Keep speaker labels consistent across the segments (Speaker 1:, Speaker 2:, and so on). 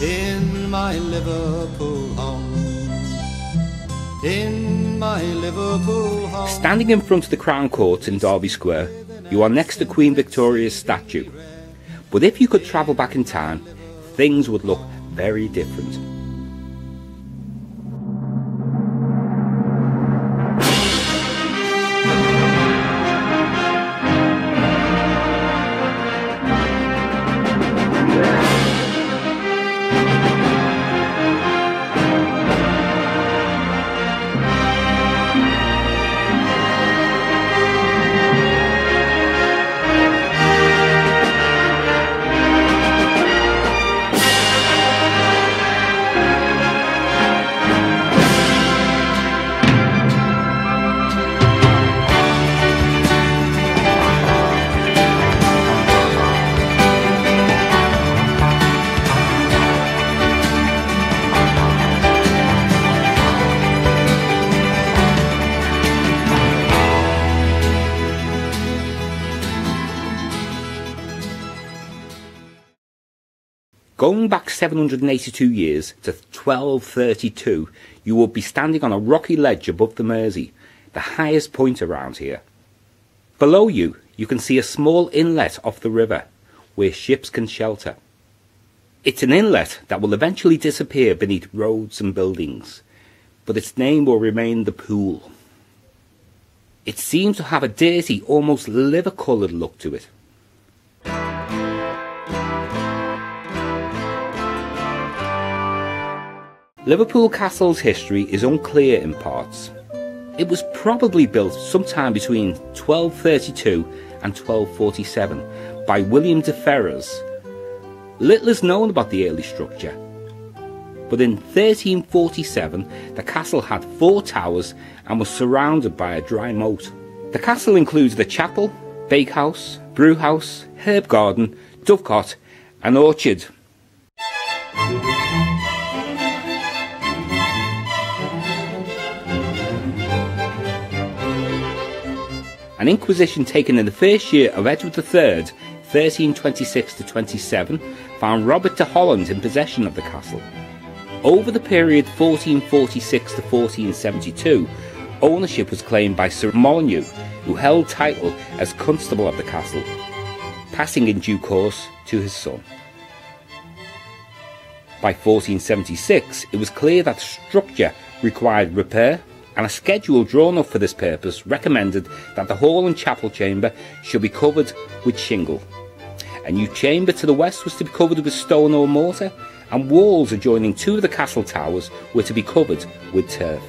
Speaker 1: in my Liverpool home. In my Liverpool home.
Speaker 2: Standing in front of the Crown Court in Derby Square, you are next to Queen Victoria's statue. But if you could travel back in time, things would look very different. Going back 782 years to 1232, you will be standing on a rocky ledge above the Mersey, the highest point around here. Below you, you can see a small inlet off the river, where ships can shelter. It's an inlet that will eventually disappear beneath roads and buildings, but its name will remain the Pool. It seems to have a dirty, almost liver-coloured look to it. Liverpool Castle's history is unclear in parts. It was probably built sometime between 1232 and 1247 by William de Ferrers. Little is known about the early structure, but in 1347 the castle had four towers and was surrounded by a dry moat. The castle includes the chapel, bakehouse, brewhouse, herb garden, dovecot, and orchard. An inquisition taken in the first year of Edward III, 1326 to 27, found Robert de Holland in possession of the castle. Over the period 1446 to 1472, ownership was claimed by Sir Molyneux, who held title as constable of the castle, passing in due course to his son. By 1476, it was clear that structure required repair and a schedule drawn up for this purpose recommended that the hall and chapel chamber should be covered with shingle. A new chamber to the west was to be covered with stone or mortar, and walls adjoining two of the castle towers were to be covered with turf.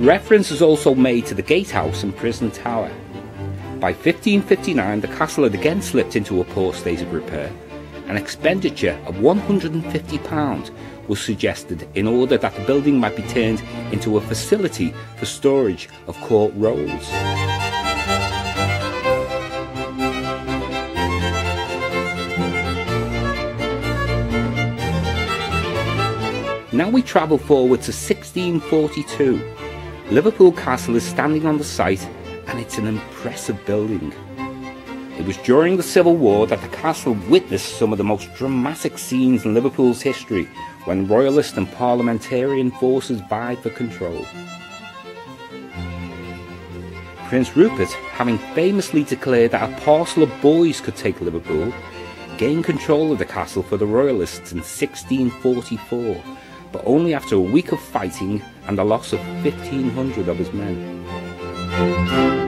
Speaker 2: Reference is also made to the gatehouse and prison tower. By 1559, the castle had again slipped into a poor state of repair, an expenditure of £150 was suggested in order that the building might be turned into a facility for storage of court rolls. Now we travel forward to 1642. Liverpool Castle is standing on the site and it's an impressive building. It was during the Civil War that the castle witnessed some of the most dramatic scenes in Liverpool's history when royalist and parliamentarian forces vied for control. Prince Rupert, having famously declared that a parcel of boys could take Liverpool, gained control of the castle for the royalists in 1644, but only after a week of fighting and the loss of 1500 of his men.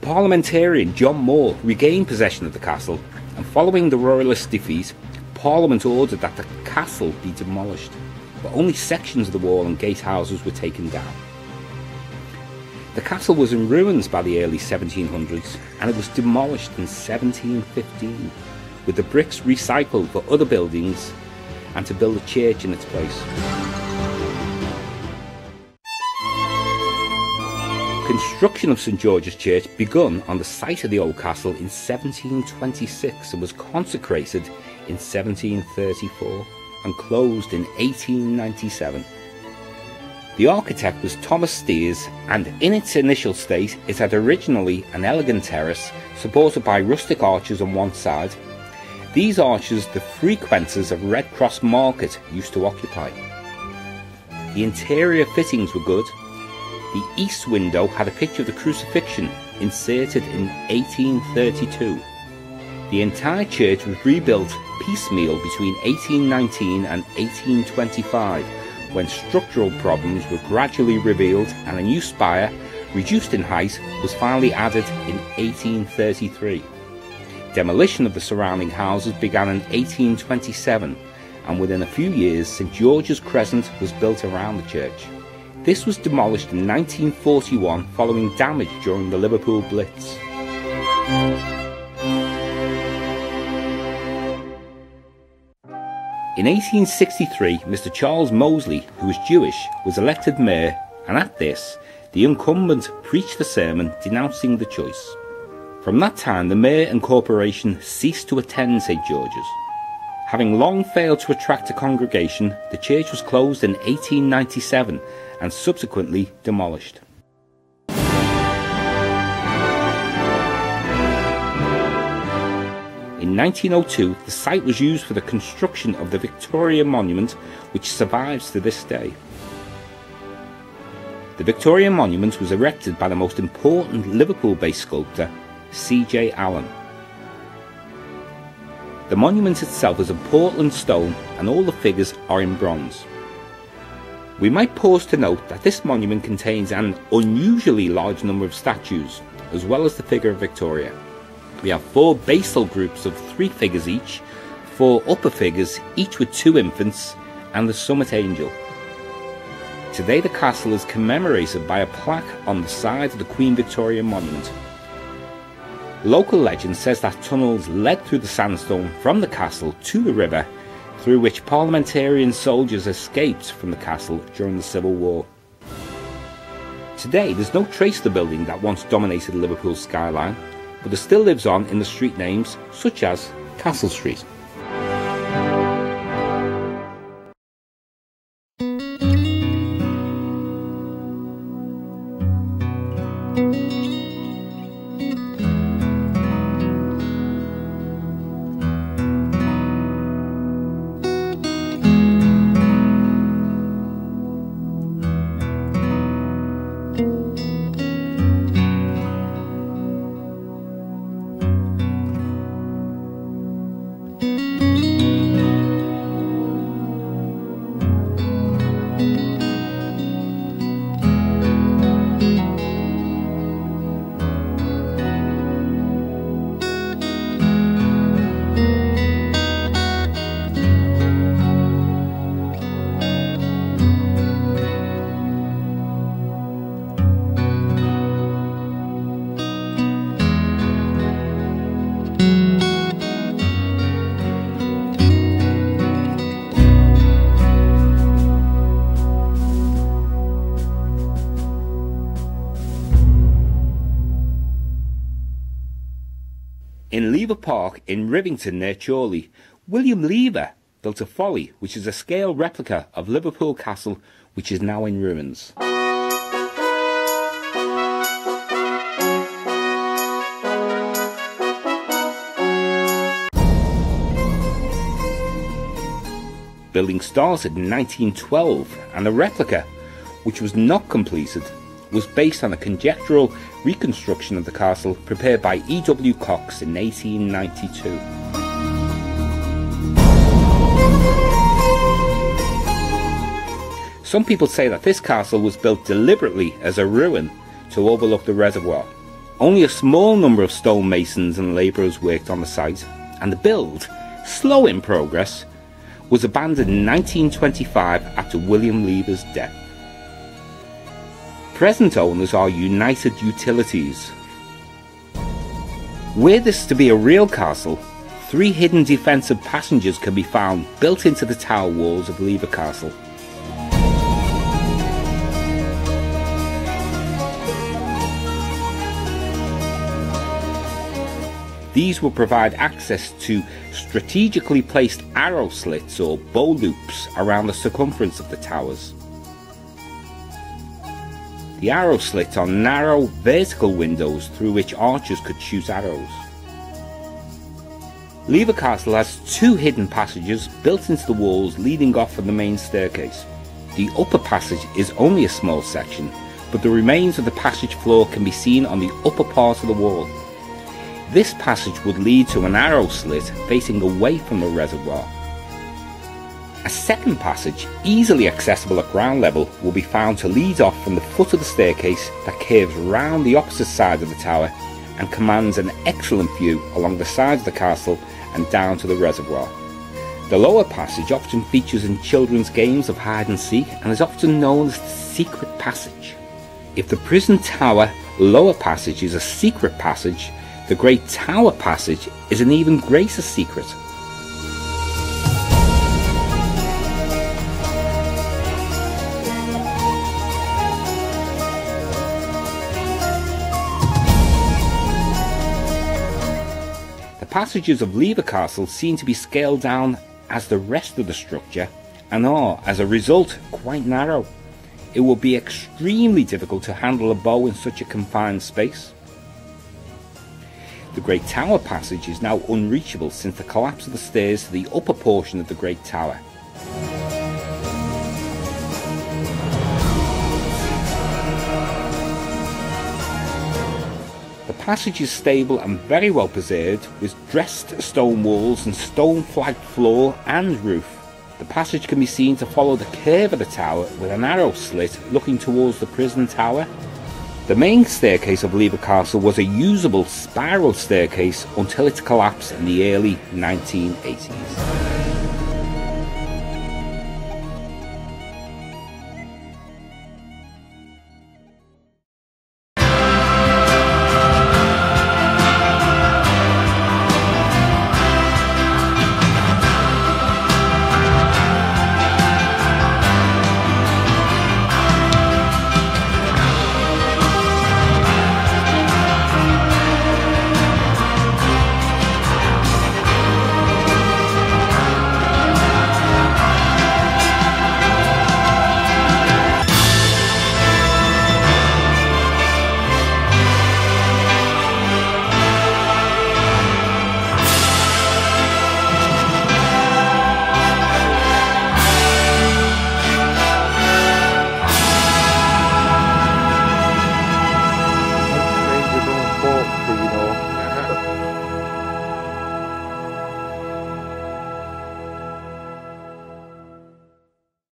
Speaker 2: Parliamentarian John Moore regained possession of the castle, and following the royalist defeat, Parliament ordered that the castle be demolished, but only sections of the wall and gatehouses were taken down. The castle was in ruins by the early 1700s, and it was demolished in 1715, with the bricks recycled for other buildings and to build a church in its place. Construction of St George's Church begun on the site of the old castle in 1726 and was consecrated in 1734. and closed in 1897. The architect was Thomas Steers, and in its initial state it had originally an elegant terrace supported by rustic arches on one side. These arches the frequenters of Red Cross Market used to occupy. The interior fittings were good. The east window had a picture of the crucifixion inserted in 1832. The entire church was rebuilt piecemeal between 1819 and 1825 when structural problems were gradually revealed and a new spire, reduced in height, was finally added in 1833. Demolition of the surrounding houses began in 1827 and within a few years St George's Crescent was built around the church. This was demolished in 1941 following damage during the Liverpool Blitz. In 1863, Mr. Charles Mozley, who was Jewish, was elected mayor, and at this, the incumbent preached a sermon denouncing the choice. From that time, the mayor and corporation ceased to attend St. George's. Having long failed to attract a congregation, the church was closed in 1897 and subsequently demolished. In 1902, the site was used for the construction of the Victoria Monument, which survives to this day. The Victoria Monument was erected by the most important Liverpool based sculptor, C.J. Allen. The monument itself is of Portland stone and all the figures are in bronze. We might pause to note that this monument contains an unusually large number of statues, as well as the figure of Victoria. We have four basal groups of three figures each, four upper figures, each with two infants, and the summit angel. Today the castle is commemorated by a plaque on the side of the Queen Victoria Monument. Local legend says that tunnels led through the sandstone from the castle to the river, through which parliamentarian soldiers escaped from the castle during the Civil War. Today there's no trace of the building that once dominated Liverpool's skyline, but it still lives on in the street names such as Castle Street. In Lever Park in Rivington near Chorley, William Lever built a folly which is a scale replica of Liverpool Castle which is now in ruins. Building started in 1912 and the replica, which was not completed, was based on a conjectural reconstruction of the castle prepared by E.W. Cox in 1892. Some people say that this castle was built deliberately as a ruin to overlook the reservoir. Only a small number of stonemasons and labourers worked on the site, and the build, slow in progress, was abandoned in 1925 after William Lever's death. Present owners are United Utilities. Were this to be a real castle, three hidden defensive passages can be found built into the tower walls of Lever Castle. These will provide access to strategically placed arrow slits or bow loops around the circumference of the towers. The arrow slits are narrow vertical windows through which archers could shoot arrows. Lever Castle has two hidden passages built into the walls leading off from the main staircase. The upper passage is only a small section, but the remains of the passage floor can be seen on the upper part of the wall. This passage would lead to an arrow slit facing away from the reservoir. A second passage, easily accessible at ground level, will be found to lead off from the foot of the staircase that curves round the opposite side of the tower and commands an excellent view along the sides of the castle and down to the reservoir. The lower passage often features in children's games of hide and seek and is often known as the secret passage. If the prison tower lower passage is a secret passage, the Great Tower Passage is an even greater secret. Passages of Lever Castle seem to be scaled down as the rest of the structure and are, as a result, quite narrow. It will be extremely difficult to handle a bow in such a confined space. The Great Tower passage is now unreachable since the collapse of the stairs to the upper portion of the Great Tower. Passage is stable and very well preserved with dressed stone walls and stone flagged floor and roof. The passage can be seen to follow the curve of the tower with an arrow slit looking towards the prison tower the main staircase of Belvoir Castle was a usable spiral staircase until its collapse in the early 1980s.